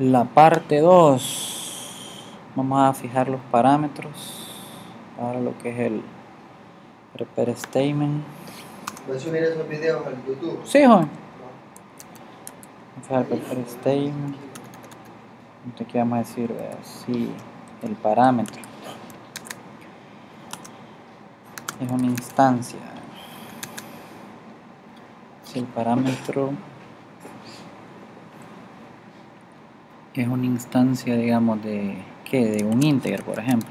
La parte 2, vamos a fijar los parámetros para lo que es el prepare statement. ¿Vas a subir esos videos al YouTube? Sí, joven. Vamos a fijar el prepare statement. Entonces, aquí vamos a decir así el parámetro. Es una instancia. Si el parámetro es una instancia, digamos, de ¿qué? De un integer, por ejemplo.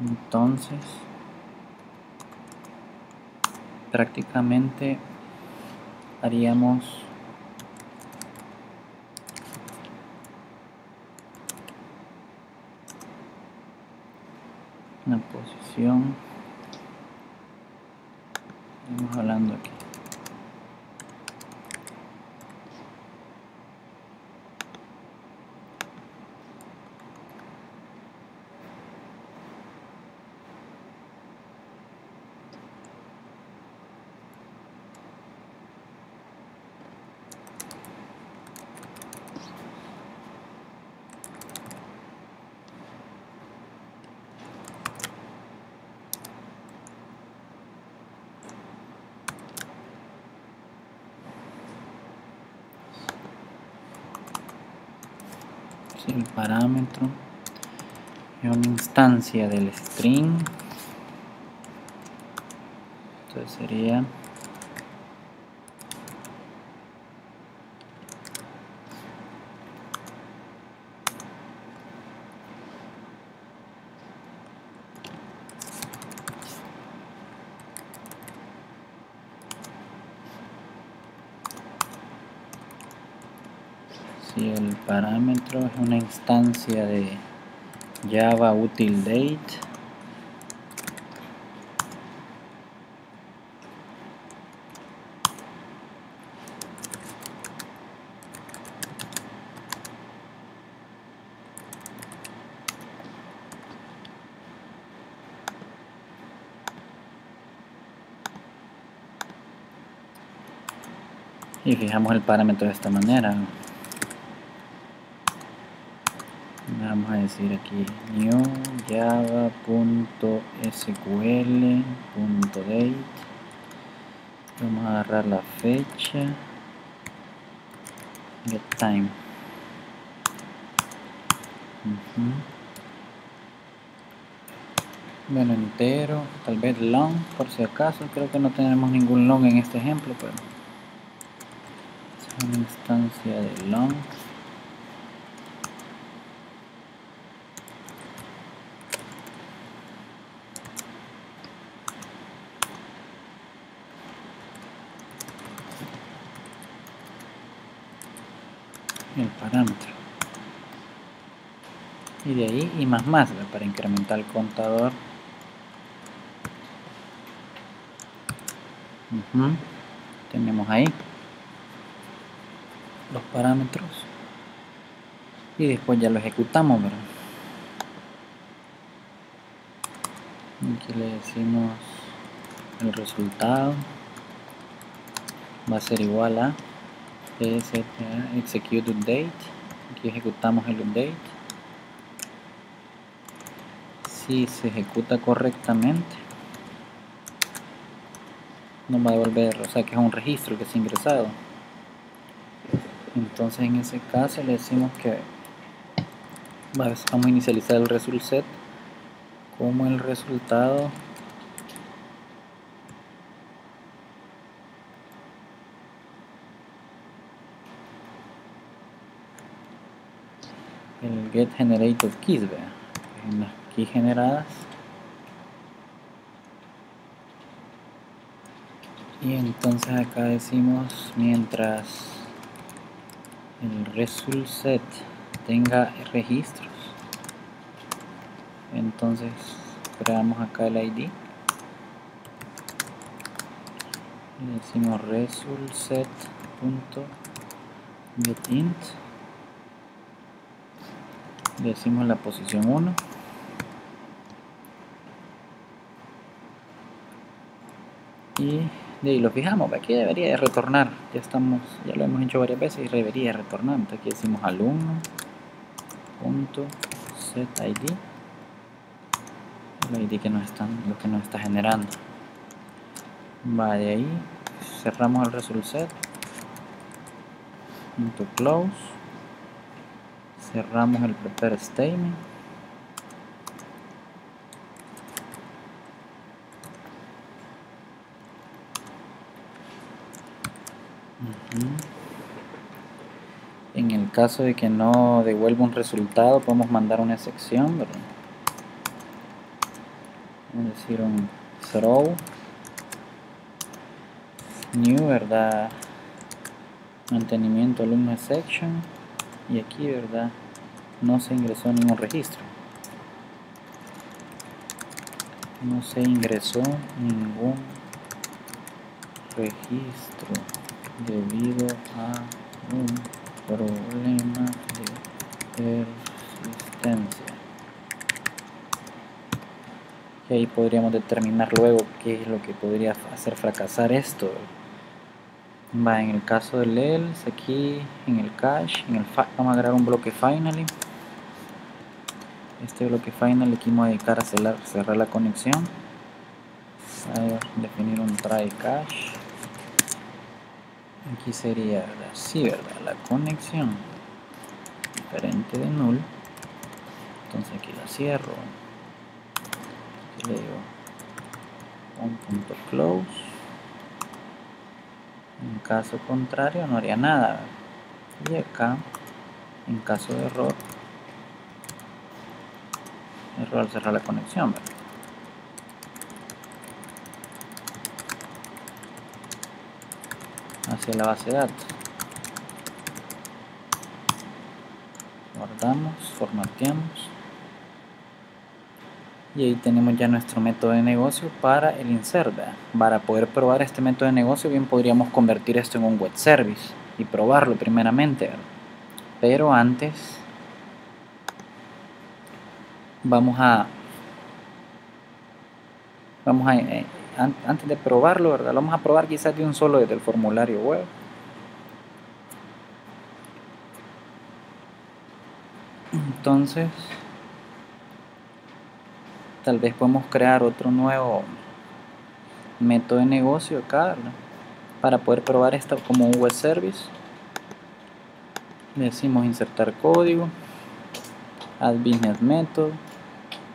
Entonces, prácticamente haríamos una posición estamos hablando aquí el parámetro es una instancia del string. Entonces sería si el parámetro es una instancia de java util date. Y fijamos el parámetro de esta manera vamos a decir aquí new java.sql.date vamos a agarrar la fecha. Get time. Bueno entero tal vez long por si acaso. Creo que no tenemos ningún long en este ejemplo pero es una instancia de long el parámetro de ahí y más más para incrementar el contador. Tenemos ahí los parámetros. Y después ya lo ejecutamos ¿verdad? aquí le decimos el resultado. Va a ser igual a execute update aquí ejecutamos el update si se ejecuta correctamente. Nos va a devolver, o sea que es un registro que se ha ingresado. Entonces en ese caso le decimos que vamos a inicializar el result set. Como el resultado el get generated keys en las keys generadas. Y entonces acá decimos mientras el result set tenga registros entonces creamos acá el id y decimos result set punto getInt decimos la posición 1 y lo fijamos, aquí debería de retornar. Ya estamos, ya lo hemos hecho varias veces y debería de retornar. Entonces aquí decimos alumno punto set id el id que nos están lo que nos está generando va de ahí cerramos el result set punto close cerramos el prepare statement En el caso de que no devuelva un resultado, podemos mandar una excepción, ¿verdad? Vamos a decir un throw new, ¿verdad? Mantenimiento alumno section y aquí, ¿verdad? No se ingresó ningún registro. No se ingresó ningún registro debido a un problema de persistencia. Y ahí podríamos determinar luego qué es lo que podría hacer fracasar esto. Va en el caso del else, aquí en el cache, en el vamos a agregar un bloque finally. Este bloque finally aquí vamos a dedicar a cerrar, cerrar la conexión. Definir un try cache aquí sería así verdad la conexión. Diferente de null. Entonces aquí la cierro. Le digo un punto close. En caso contrario no haría nada. Y acá en caso de error error cerrar la conexión. Hacia la base de datos. Guardamos, formateamos. Y ahí tenemos ya nuestro método de negocio para el insert. Para poder probar este método de negocio, bien podríamos convertir esto en un web service y probarlo primeramente. Pero antes vamos a vamos a antes de probarlo, ¿verdad? Lo vamos a probar quizás de un solo desde el formulario web. Entonces, tal vez podemos crear otro nuevo método de negocio acá, Para poder probar esto como un web service. Le decimos insertar código, add business method.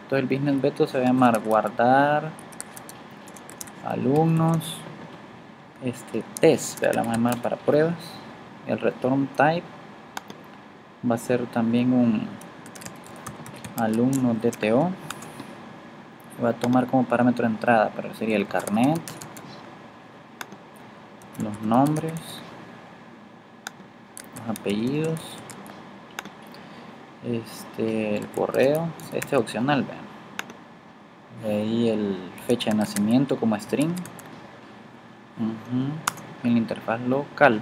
Entonces el business method se va a llamar guardar alumnos este test la llamar para pruebas. El return type va a ser también un alumno DTO va a tomar como parámetro de entrada pero sería el carnet los nombres los apellidos este el correo. Este es opcional vean ahí el fecha de nacimiento como string. En la interfaz local.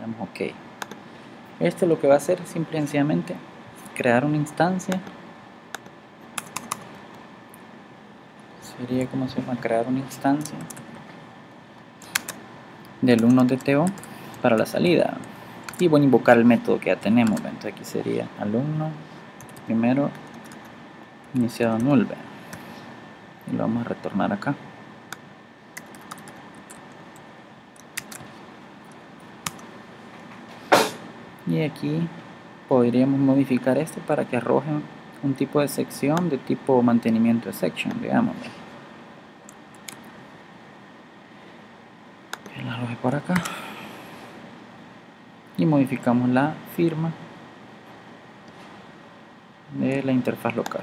Damos ok. Este lo que va a hacer es simplemente crear una instancia. Sería como se llama crear una instancia del 1 DTO para la salida. Y voy a invocar el método que ya tenemos entonces aquí sería alumno primero iniciado null y lo vamos a retornar acá. Y aquí podríamos modificar este para que arroje un tipo de sección de tipo mantenimiento de section digamos el arroje por acá. Y modificamos la firma de la interfaz local.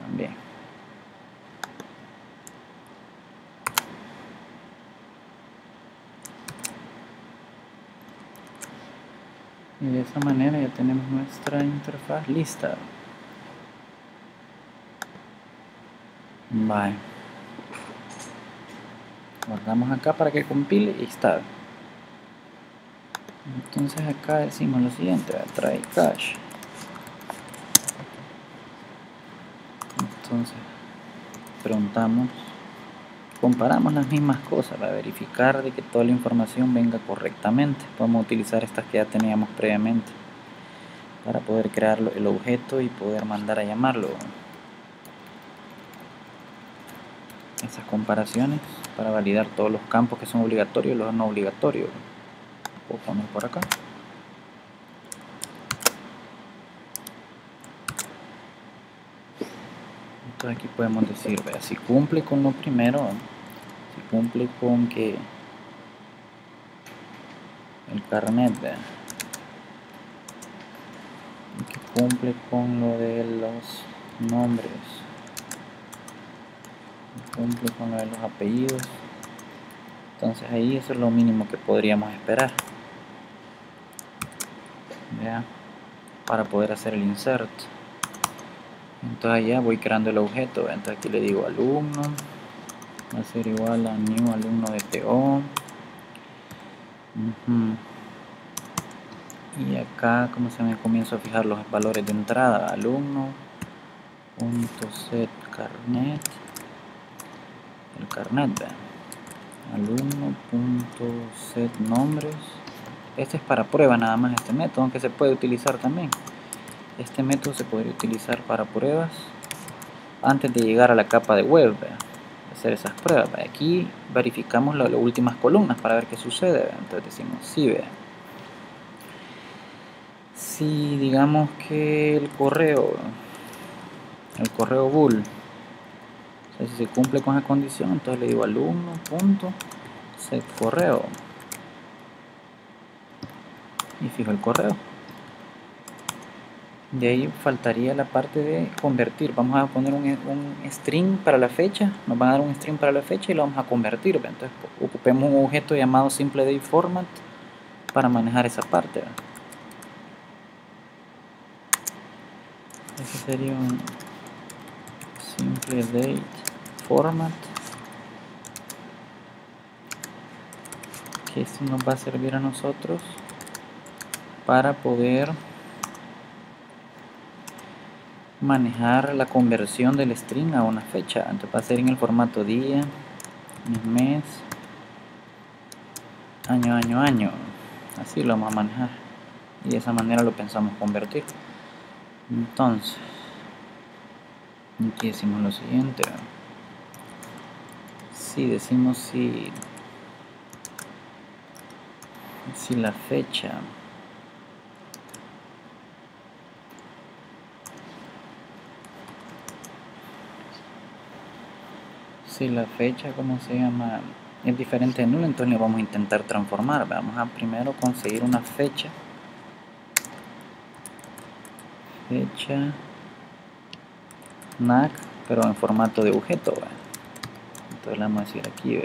También y de esa manera ya tenemos nuestra interfaz lista. Vale. Guardamos acá para que compile y está. Entonces acá decimos lo siguiente trae cache. Entonces preguntamos comparamos las mismas cosas para verificar de que toda la información venga correctamente. Podemos utilizar estas que ya teníamos previamente para poder crear el objeto y poder mandar a llamarlo. Esas comparaciones para validar todos los campos que son obligatorios y los no obligatorios. Puedo poner por acá. Entonces aquí podemos decir, vea, si cumple con lo primero, cumple con que el carnet, vea, que cumple con lo de los nombres, cumple con lo de los apellidos, entonces ahí eso es lo mínimo que podríamos esperar. Vea, para poder hacer el insert. Entonces ya voy creando el objeto entonces aquí le digo alumno va a ser igual a new alumno de TO y acá como se me comienzo a fijar los valores de entrada alumno punto set carnet. El carnet alumno punto set nombres. Este es para prueba nada más este método aunque se puede utilizar también. Este método se podría utilizar para pruebas antes de llegar a la capa de web hacer esas pruebas. Aquí verificamos las, últimas columnas para ver qué sucede. Entonces decimos si ve si digamos que el correo el correo bull si se cumple con esa condición entonces le digo alumno punto set correo. Y fijo el correo de ahí faltaría la parte de convertir. Vamos a poner un, string para la fecha. Nos van a dar un string para la fecha y lo vamos a convertir entonces ocupemos un objeto llamado simple date format para manejar esa parte ese sería un simple date format que esto nos va a servir a nosotros para poder manejar la conversión del string a una fecha. Entonces va a ser en el formato día, mes, año, año, año. Así lo vamos a manejar. Y de esa manera lo pensamos convertir. Entonces, aquí decimos lo siguiente. Si decimos si, si la fecha si la fecha, como se llama? Es diferente de nulo, entonces lo vamos a intentar transformar. Vamos a primero conseguir una fecha. Fecha NAC, pero en formato de objeto. Entonces le vamos a decir aquí,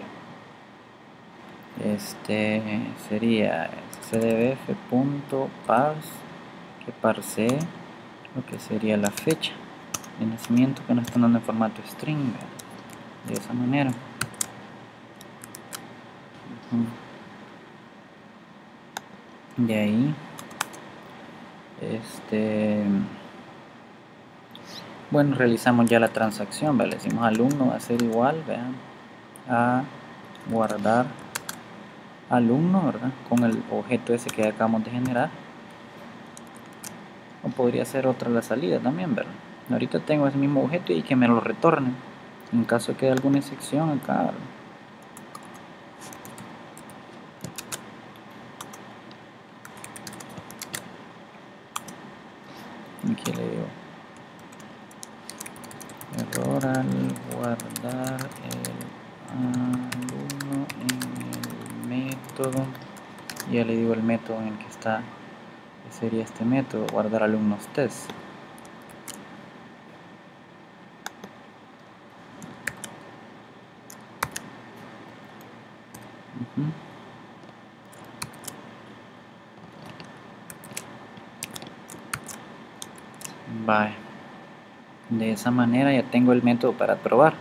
este sería cdbf.parse que parse lo que sería la fecha de nacimiento que nos están dando en formato string de esa manera. De ahí este bueno realizamos ya la transacción ¿vale? le decimos alumno va a ser igual vean a guardar alumno verdad con el objeto ese que acabamos de generar. O podría ser otra la salida también verdad ahorita tengo ese mismo objeto y que me lo retorne en caso que haya alguna excepción acá aquí le digo. Error al guardar el alumno en el método. Ya le digo el método en el que está. Que sería este método guardar alumnos test De esa manera ya tengo el método para probar.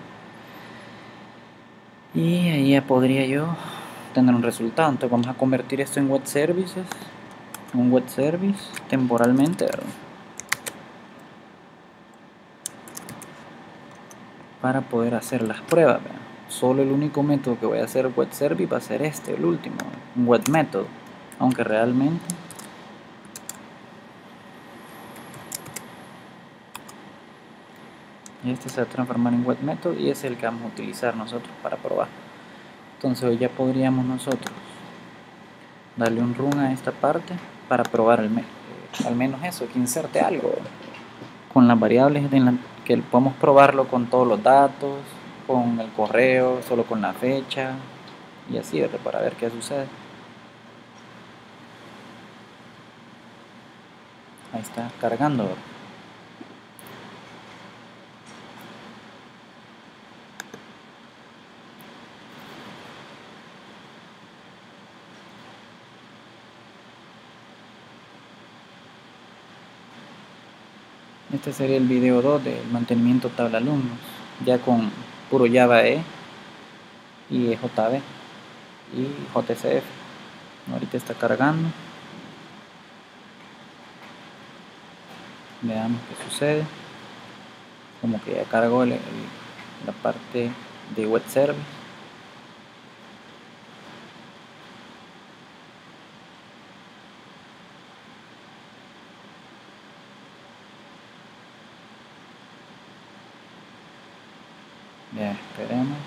Y ahí ya podría yo tener un resultado. Entonces vamos a convertir esto en web services. Un web service temporalmente. Para poder hacer las pruebas. solo el único método que voy a hacer web service va a ser este, el último, un web method, aunque realmente este se va a transformar en web method y es el que vamos a utilizar nosotros para probar entonces hoy ya podríamos nosotros darle un run a esta parte para probar el, al menos eso, que inserte algo con las variables que podemos probarlo con todos los datos con el correo, solo con la fecha y así, para ver qué sucede. Ahí está cargando. Este sería el video 2 del mantenimiento tabla alumnos, ya con puro Java E y JB y JCF. Ahorita está cargando. Veamos qué sucede. Como que ya cargó la parte de web service. Ya, esperemos.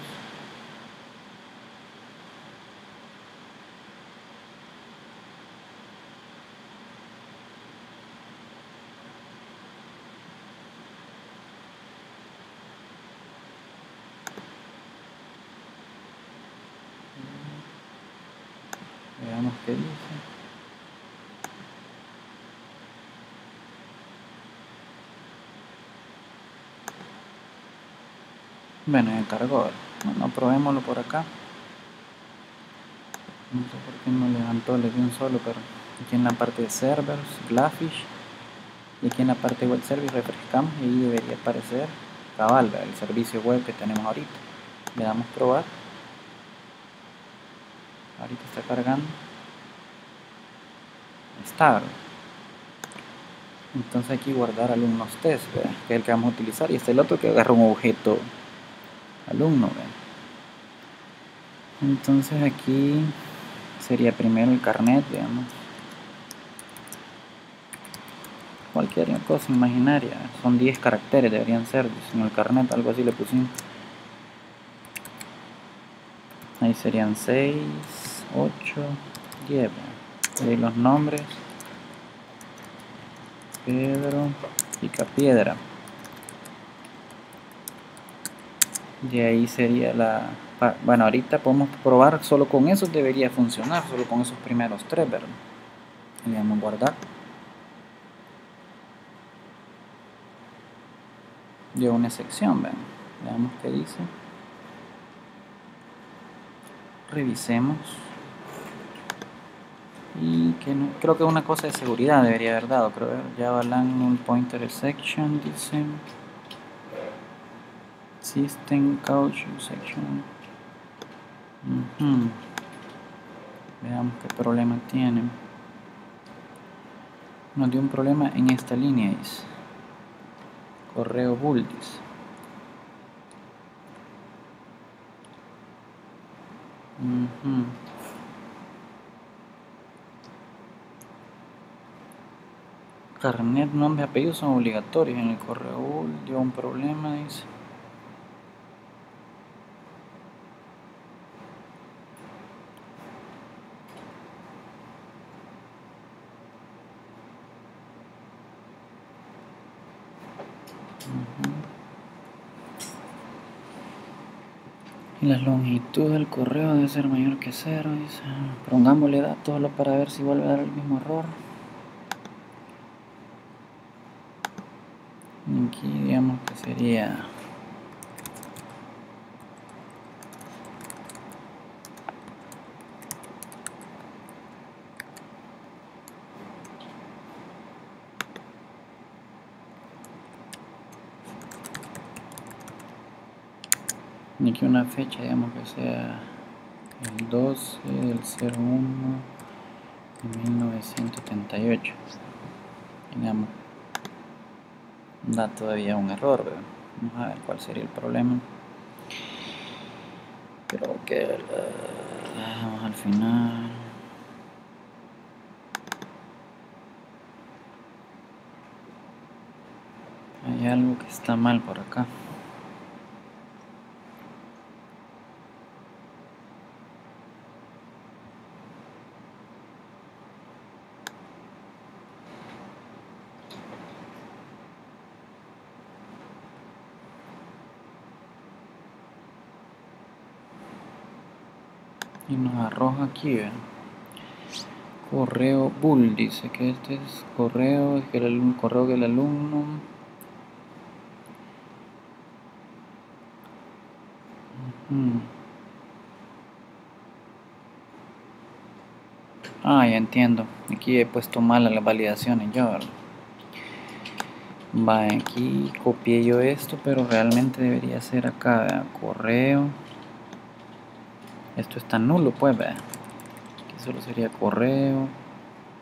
Qué dice. Bueno, ya cargó. Bueno, probémoslo por acá. No sé por qué no levantó, le di un solo, pero aquí en la parte de servers, Glafish, y aquí en la parte de web service refrescamos y ahí debería aparecer cabal, el servicio web que tenemos ahorita. Le damos probar. Ahorita está cargando. Está. Entonces aquí guardar alumnos test, que es el que vamos a utilizar, y este es el otro que agarra un objeto alumno. Entonces aquí sería primero el carnet, digamos. Cualquier cosa imaginaria. Son 10 caracteres, deberían ser. En el carnet, algo así le pusimos. Ahí serían 6, 8, 10. Ahí los nombres. Pedro, pica piedra. de ahí sería la bueno ahorita podemos probar solo con eso debería funcionar solo con esos primeros tres verdad le damos guardar dio una sección ven veamos qué dice revisemos y que no, creo que una cosa de seguridad debería haber dado creo ya valan un pointer section dice System Couch Section. Veamos qué problema tiene. Nos dio un problema en esta línea. Es correo Buldis. Carnet, nombre y apellido son obligatorios. En el correo dio un problema, dice. Y la longitud del correo debe ser mayor que cero, dice. Pongámosle datos solo para ver si vuelve a dar el mismo error. Aquí digamos que sería aquí una fecha digamos que sea el 12 del 01 de 1978 digamos da todavía un error vamos a ver cuál sería el problema Pero que eh, vamos al final. Hay algo que está mal por acá. Y nos arroja aquí correo bull dice que este es correo que el correo del alumno. Ah ya entiendo. Aquí he puesto mal las validaciones yo va aquí copié yo esto pero realmente debería ser acá correo esto está nulo pues ve aquí solo sería correo.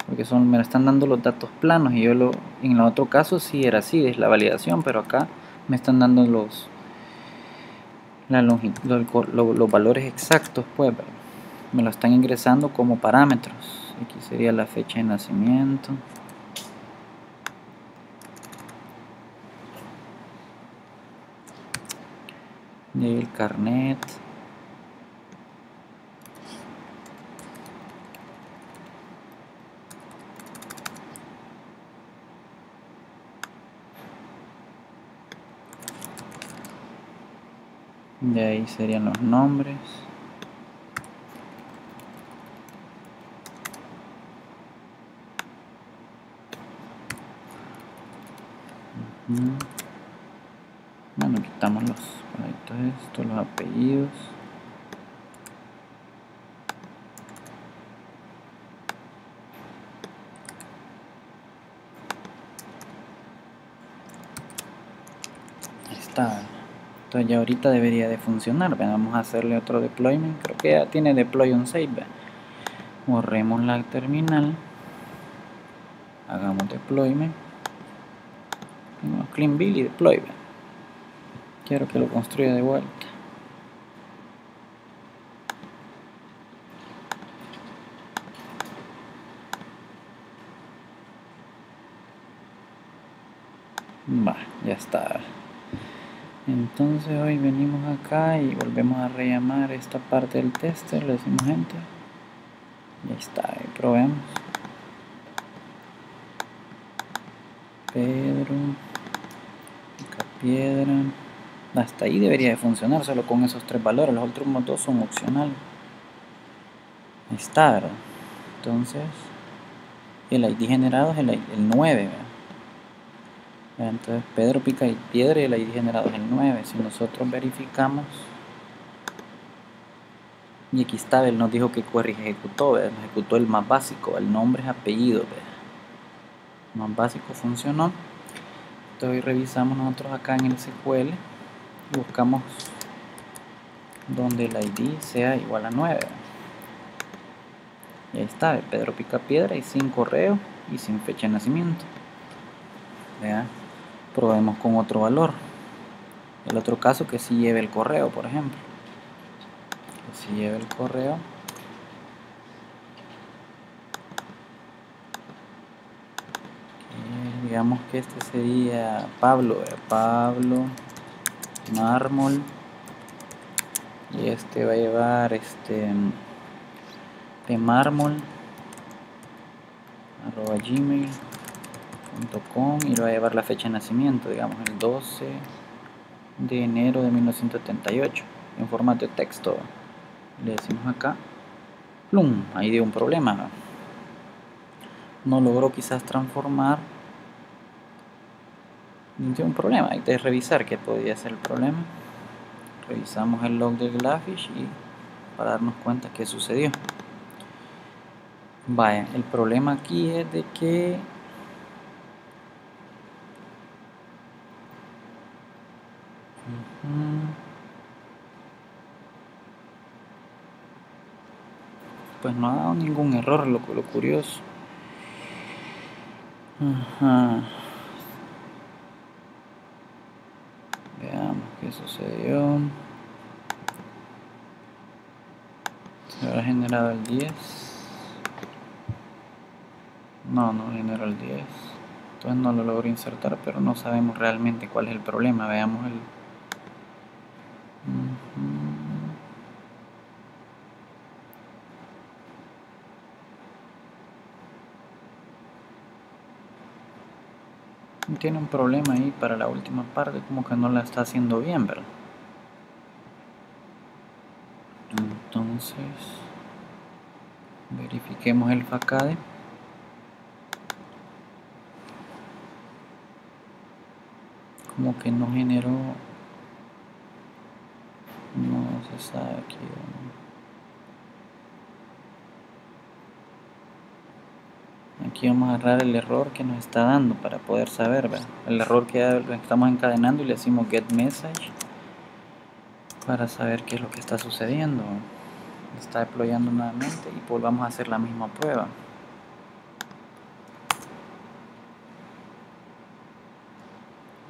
Porque son me están dando los datos planos y yo lo en el otro caso sí era así es la validación pero acá me están dando los la longitud, los, valores exactos pues me lo están ingresando como parámetros. Aquí sería la fecha de nacimiento. Y el carnet de ahí serían los nombres. Bueno quitamos los estos los apellidos. Ahí está entonces ya ahorita debería de funcionar. Vamos a hacerle otro deployment. Creo que ya tiene deploy on save borremos la terminal. Hagamos deployment. Clean build y deploy quiero que lo construya de vuelta. Va, ya está entonces hoy venimos acá y volvemos a rellamar esta parte del tester le decimos enter y ahí está, ahí probemos. Pedro piedra. Hasta ahí debería de funcionar solo con esos tres valores. Los otros dos son opcionales. Ahí está, ¿verdad? entonces el ID generado es el, el 9 ¿verdad? Entonces Pedro pica y piedra y el ID generado es el 9 si nosotros verificamos y él nos dijo que query ejecutó, ejecutó el más básico, el nombre es apellido, el más básico funcionó. Entonces revisamos nosotros acá en el SQL y buscamos donde el ID sea igual a 9. Y ahí está, Pedro pica piedra y sin correo y sin fecha de nacimiento. Probemos con otro valor. El otro caso que si lleve el correo por ejemplo. Que si lleve el correo. Digamos que este sería Pablo eh, Pablo mármol. Y este va a llevar este de mármol arroba gmail y lo va a llevar la fecha de nacimiento, digamos el 12 de enero de 1978 en formato de texto. Le decimos acá, plum, ahí dio un problema. No logró quizás transformar. Dio un problema, hay que revisar qué podía ser el problema. Revisamos el log de Glafish y para darnos cuenta qué sucedió. Vaya, el problema aquí es de que Pues no ha dado ningún error, lo, lo curioso. Veamos qué sucedió. ha generado el 10 no, no generó el 10 entonces no lo logro insertar pero no sabemos realmente cuál es el problema. Veamos el tiene un problema ahí para la última parte, como que no la está haciendo bien, ¿verdad? Entonces, verifiquemos el facade. Como que no generó, no se sabe aquí. Aquí vamos a agarrar el error que nos está dando para poder saber el error que estamos encadenando y le decimos get message para saber qué es lo que está sucediendo. Está deployando nuevamente y volvamos a hacer la misma prueba.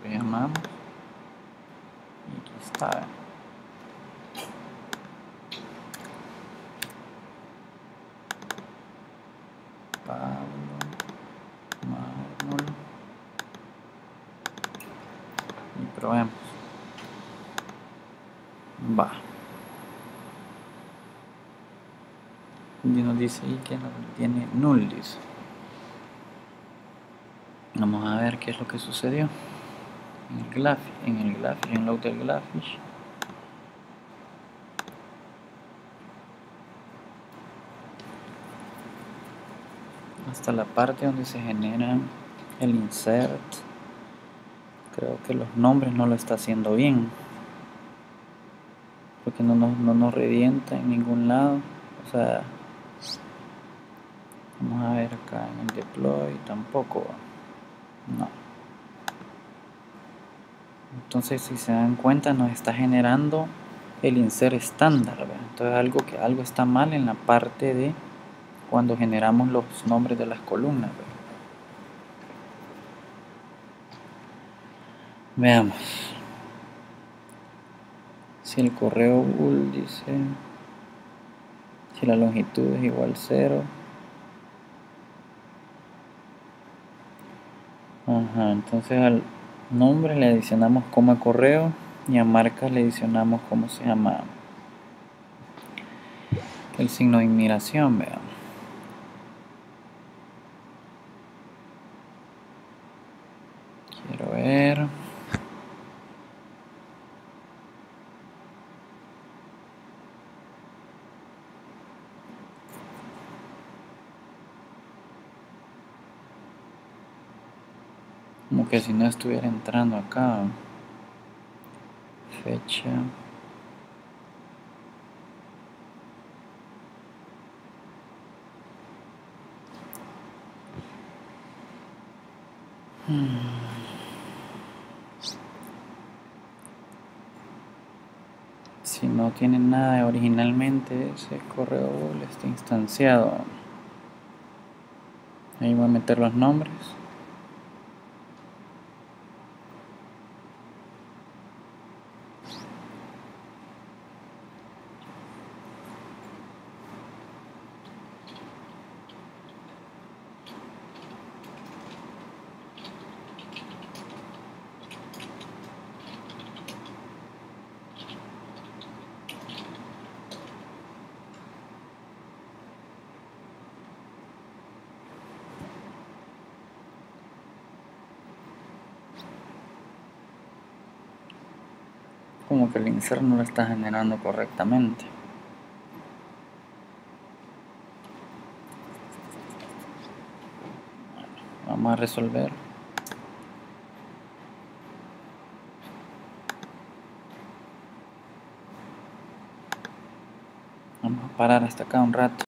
Lo llamamos y aquí está probemos va. Y nos dice ahí que no tiene null dice. Vamos a ver qué es lo que sucedió. En el graph en el graph en el del graphic hasta la parte donde se genera el insert creo que los nombres no lo está haciendo bien porque no nos, no nos revienta en ningún lado. O sea vamos a ver acá en el deploy tampoco no. Entonces si se dan cuenta nos está generando el insert estándar entonces algo que algo está mal en la parte de cuando generamos los nombres de las columnas Veamos. Si el correo bull dice si la longitud es igual a 0. Ajá, entonces al nombre le adicionamos como correo y a marcas le adicionamos como se llama el signo de inmigración, veamos. Quiero ver. como que si no estuviera entrando acá. Fecha. Si no tiene nada originalmente ese correo está instanciado. Ahí voy a meter los nombres como que el insert no lo está generando correctamente. vamos a resolver. Vamos a parar hasta acá un rato.